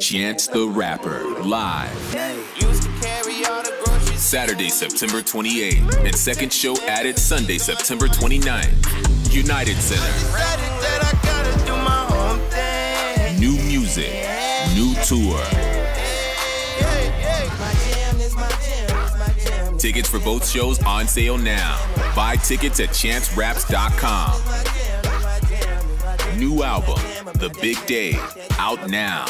Chance the Rapper, live. Saturday, September 28th, and second show added Sunday, September 29th. United Center. New music, new tour. Tickets for both shows on sale now. Buy tickets at chanceraps.com. New album, The Big Day, out now.